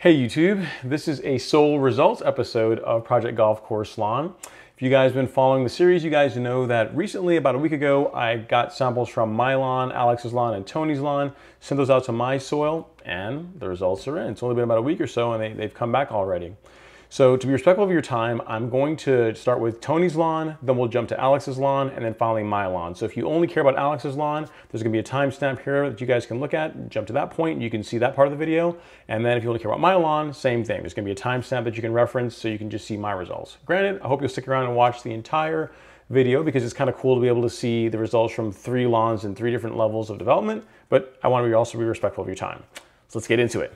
Hey YouTube, this is a sole results episode of Project Golf Course Lawn. If you guys have been following the series, you guys know that recently, about a week ago, I got samples from my lawn, Alex's lawn, and Tony's lawn, sent those out to MySoil, and the results are in. It's only been about a week or so, and they, they've come back already. So to be respectful of your time, I'm going to start with Tony's lawn, then we'll jump to Alex's lawn, and then finally my lawn. So if you only care about Alex's lawn, there's gonna be a timestamp here that you guys can look at, jump to that point, you can see that part of the video. And then if you only care about my lawn, same thing. There's gonna be a timestamp that you can reference so you can just see my results. Granted, I hope you'll stick around and watch the entire video because it's kind of cool to be able to see the results from three lawns and three different levels of development, but I want to be also be respectful of your time. So let's get into it.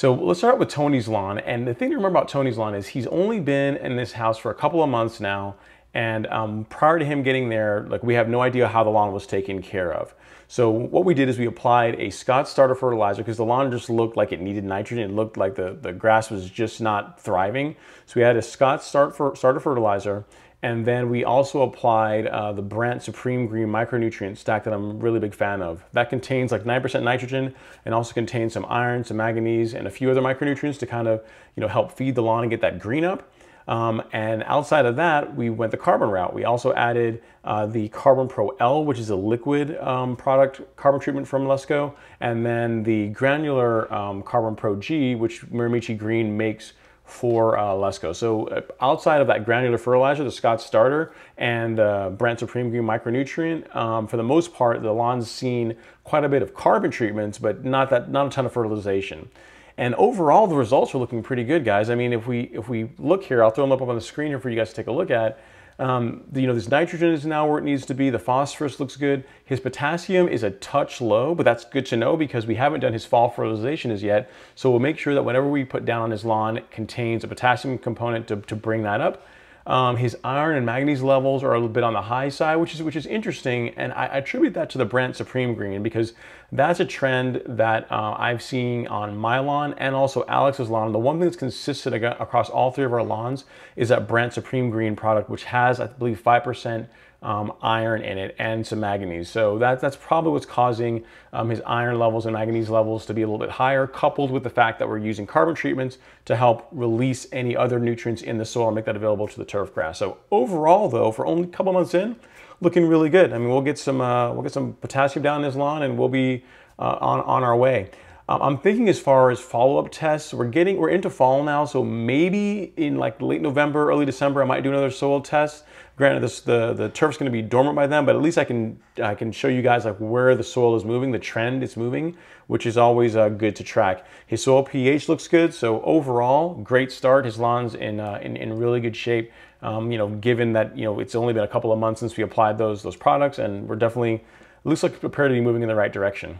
So let's start with Tony's lawn. And the thing to remember about Tony's lawn is he's only been in this house for a couple of months now. And um, prior to him getting there, like we have no idea how the lawn was taken care of. So what we did is we applied a Scott starter fertilizer because the lawn just looked like it needed nitrogen. It looked like the, the grass was just not thriving. So we had a Scott start for, starter fertilizer and then we also applied uh, the Brandt Supreme Green micronutrient stack that I'm a really big fan of. That contains like 9% nitrogen and also contains some iron, some manganese, and a few other micronutrients to kind of you know help feed the lawn and get that green up. Um, and outside of that, we went the carbon route. We also added uh, the Carbon Pro L, which is a liquid um, product carbon treatment from Lesco, and then the granular um, Carbon Pro G, which Mirimichi Green makes for uh, Lesco. So uh, outside of that granular fertilizer, the Scott Starter and uh, Brandt Supreme Green Micronutrient, um, for the most part, the lawn's seen quite a bit of carbon treatments, but not that not a ton of fertilization. And overall, the results are looking pretty good, guys. I mean, if we if we look here, I'll throw them up on the screen here for you guys to take a look at. Um, the, you know, this nitrogen is now where it needs to be. The phosphorus looks good. His potassium is a touch low, but that's good to know because we haven't done his fall fertilization as yet. So we'll make sure that whatever we put down on his lawn contains a potassium component to, to bring that up. Um, his iron and manganese levels are a little bit on the high side, which is which is interesting, and I, attribute that to the Brandt Supreme Green because that's a trend that uh, I've seen on my lawn and also Alex's lawn. The one thing that's consistent across all three of our lawns is that Brandt Supreme Green product, which has, I believe, five percent um, iron in it and some manganese. So that, that's probably what's causing um, his iron levels and manganese levels to be a little bit higher, coupled with the fact that we're using carbon treatments to help release any other nutrients in the soil and make that available to the turf grass. So overall though, for only a couple months in, looking really good. I mean, we'll get some, uh, we'll get some potassium down in his lawn and we'll be uh, on, on our way. Um, I'm thinking as far as follow-up tests, we're getting, we're into fall now, so maybe in like late November, early December, I might do another soil test. Granted, this, the, the turf's gonna be dormant by then, but at least I can, I can show you guys like where the soil is moving, the trend it's moving, which is always uh, good to track. His soil pH looks good, so overall, great start. His lawn's in, uh, in, in really good shape. Um, you know, given that, you know, it's only been a couple of months since we applied those, those products, and we're definitely, looks like prepared to be moving in the right direction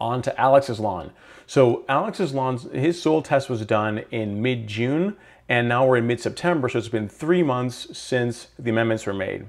onto Alex's lawn. So Alex's lawn, his soil test was done in mid-June, and now we're in mid-September, so it's been three months since the amendments were made.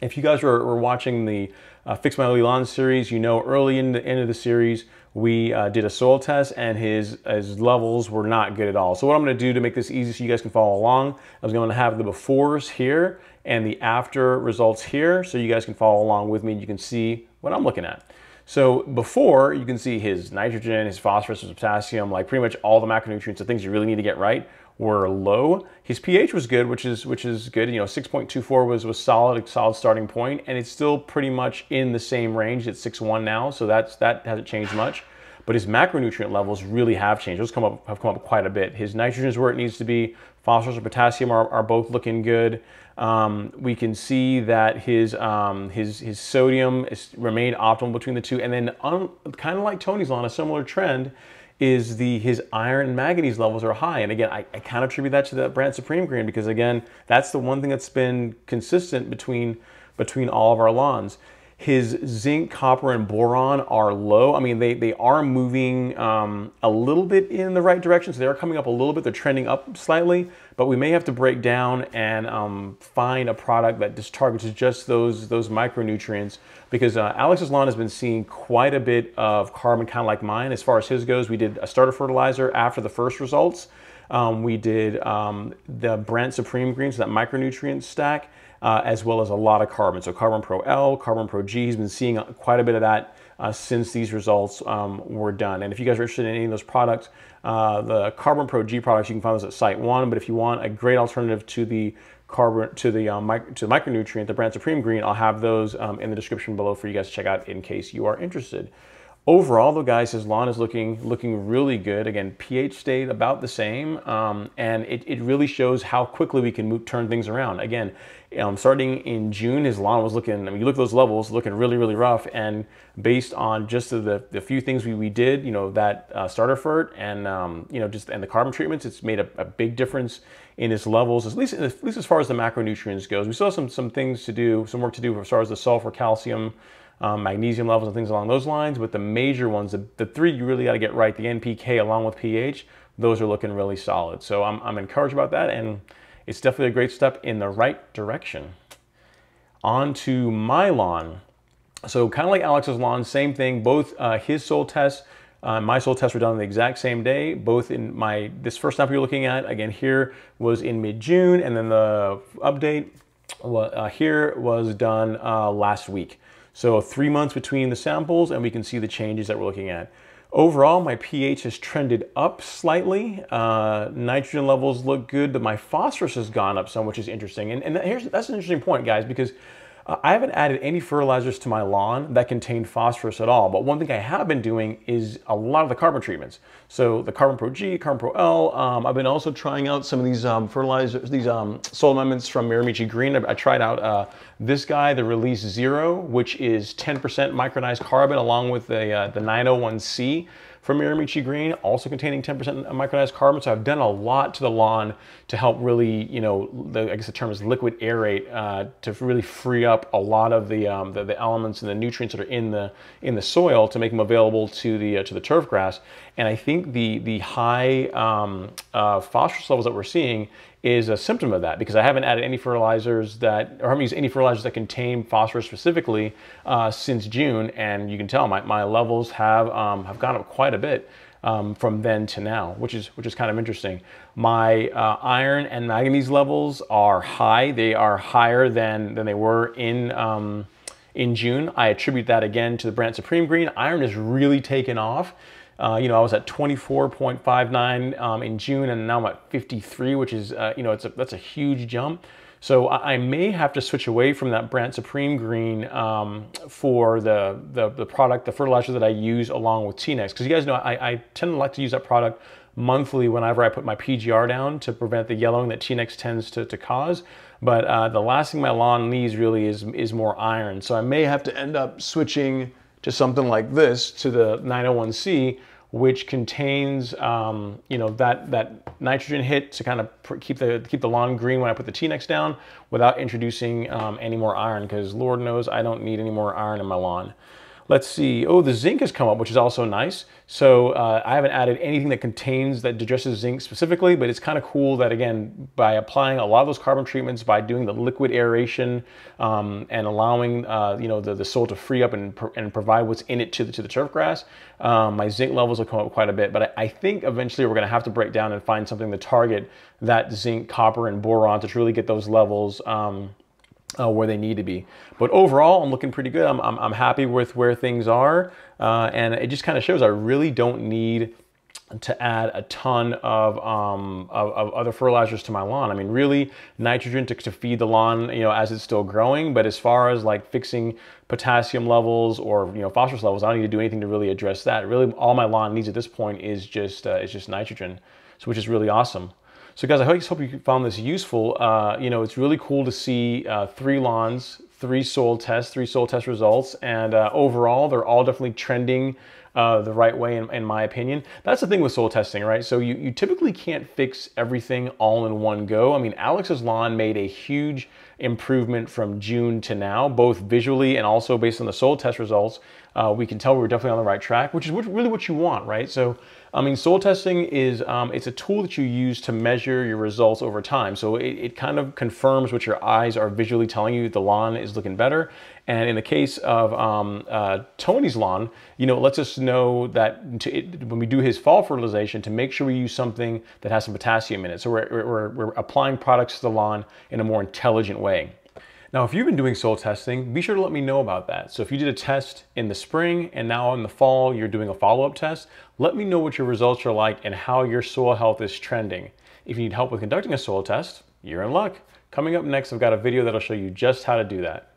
If you guys were, were watching the uh, Fix My Ugly Lawn series, you know early in the end of the series, we uh, did a soil test and his, his levels were not good at all. So what I'm gonna do to make this easy so you guys can follow along, I was gonna have the befores here and the after results here so you guys can follow along with me and you can see what I'm looking at. So before, you can see his nitrogen, his phosphorus, his potassium, like pretty much all the macronutrients, the things you really need to get right, were low. His pH was good, which is which is good. You know, 6.24 was was solid, solid starting point, and it's still pretty much in the same range. It's 6.1 now, so that's that hasn't changed much. But his macronutrient levels really have changed. Those come up have come up quite a bit. His nitrogen is where it needs to be. Phosphorus and potassium are, are both looking good. Um, we can see that his um, his his sodium is remained optimal between the two, and then kind of like Tony's lawn, a similar trend is the his iron and manganese levels are high. And again, I, I kind of attribute that to the Brandt Supreme Green because again, that's the one thing that's been consistent between between all of our lawns. His zinc, copper, and boron are low. I mean, they, they are moving um, a little bit in the right direction. So they are coming up a little bit. They're trending up slightly, but we may have to break down and um, find a product that just targets just those, those micronutrients because uh, Alex's lawn has been seeing quite a bit of carbon, kind of like mine. As far as his goes, we did a starter fertilizer after the first results. Um, we did um, the Brandt Supreme Green, so that micronutrient stack uh, as well as a lot of carbon. So Carbon Pro L, Carbon Pro G, he's been seeing quite a bit of that uh, since these results um, were done. And if you guys are interested in any of those products, uh, the Carbon Pro G products, you can find those at SiteOne. But if you want a great alternative to the carbon to the um, to the micronutrient, the Brandt Supreme Green, I'll have those um, in the description below for you guys to check out in case you are interested. Overall, though, guys, his lawn is looking looking really good. Again, pH stayed about the same, um, and it, it really shows how quickly we can move, turn things around. Again, um, starting in June, his lawn was looking, I mean, you look at those levels, looking really, really rough, and based on just the, the few things we, we did, you know, that uh, starter fert and, um, you know, just, and the carbon treatments, it's made a, a big difference in his levels, at least, at least as far as the macronutrients goes. We still have some, some things to do, some work to do as far as the sulfur, calcium, um, magnesium levels and things along those lines. But the major ones, the, the three you really got to get right, the NPK along with pH, those are looking really solid. So I'm, I'm encouraged about that, and it's definitely a great step in the right direction. On to my lawn. So kind of like Alex's lawn, same thing. Both uh, his soil tests, uh, my soil tests were done on the exact same day. Both in my this first snap you're looking at again here was in mid June, and then the update uh, here was done uh, last week. So three months between the samples and we can see the changes that we're looking at. Overall, my pH has trended up slightly. Uh, nitrogen levels look good, but my phosphorus has gone up some, which is interesting. And, and here's, that's an interesting point, guys, because uh, I haven't added any fertilizers to my lawn that contain phosphorus at all, but one thing I have been doing is a lot of the carbon treatments. So the Carbon Pro G, Carbon Pro L. Um, I've been also trying out some of these um, fertilizers, these um, soil amendments from Mirimichi Green. I, I tried out uh, this guy, the Release Zero, which is 10% micronized carbon along with the, uh, the 901C from Mirimichi Green, also containing 10% micronized carbon. So I've done a lot to the lawn to help really, you know, the, I guess the term is liquid aerate, uh, to really free up a lot of the, um, the, the elements and the nutrients that are in the in the soil to make them available to the uh, to the turf grass. And I think the the high um, uh, phosphorus levels that we're seeing is a symptom of that because I haven't added any fertilizers that, or haven't used any fertilizers that contain phosphorus specifically uh, since June. And you can tell my, my levels have, um, have gone up quite a bit um, from then to now, which is, which is kind of interesting. My uh, iron and manganese levels are high. They are higher than, than they were in, um, in June. I attribute that again to the Brandt Supreme Green. Iron has really taken off. Uh, you know, I was at 24.59 um, in June, and now I'm at 53, which is, uh, you know, it's a, that's a huge jump. So I, I, may have to switch away from that Brandt Supreme Green um, for the, the, the product, the fertilizer that I use along with T-Nex. Because you guys know I, I tend to like to use that product monthly whenever I put my PGR down to prevent the yellowing that T-Nex tends to, to cause. But uh, the last thing my lawn needs really is, is more iron. So I may have to end up switching to something like this, to the 901C, which contains um, you know that that nitrogen hit to kind of keep the keep the lawn green when I put the T-Nex down without introducing um, any more iron because Lord knows I don't need any more iron in my lawn. Let's see. Oh, the zinc has come up, which is also nice. So uh, I haven't added anything that contains, that addresses zinc specifically, but it's kind of cool that, again, by applying a lot of those carbon treatments, by doing the liquid aeration um, and allowing, uh, you know, the, the soil to free up and, and provide what's in it to the, to the turf grass, um, my zinc levels will come up quite a bit. But I, I think eventually we're going to have to break down and find something to target that zinc, copper, and boron to truly get those levels um, uh, where they need to be. But overall, I'm looking pretty good. I'm, I'm, I'm happy with where things are. Uh, and it just kind of shows I really don't need to add a ton of, um, of, of, other fertilizers to my lawn. I mean, really nitrogen to, to feed the lawn, you know, as it's still growing. But as far as like fixing potassium levels or, you know, phosphorus levels, I don't need to do anything to really address that. Really, all my lawn needs at this point is just, uh, is just nitrogen, so which is really awesome. So guys, I hope you found this useful. Uh, you know, it's really cool to see uh, three lawns, three soil tests, three soil test results, and uh, overall, they're all definitely trending uh, the right way, in, in, my opinion. That's the thing with soil testing, right? So you, you typically can't fix everything all in one go. I mean, Alex's lawn made a huge improvement from June to now, both visually and also based on the soil test results. Uh, we can tell we're definitely on the right track, which is really what you want, right? So, I mean, soil testing is, um, it's a tool that you use to measure your results over time. So it, it kind of confirms what your eyes are visually telling you the lawn is looking better. And in the case of um, uh, Tony's lawn, you know, it lets us know that to, it, when we do his fall fertilization to make sure we use something that has some potassium in it. So we're, we're, we're applying products to the lawn in a more intelligent way. Now, if you've been doing soil testing, be sure to let me know about that. So if you did a test in the spring and now in the fall you're doing a follow-up test, let me know what your results are like and how your soil health is trending. If you need help with conducting a soil test, you're in luck. Coming up next, I've got a video that'll show you just how to do that.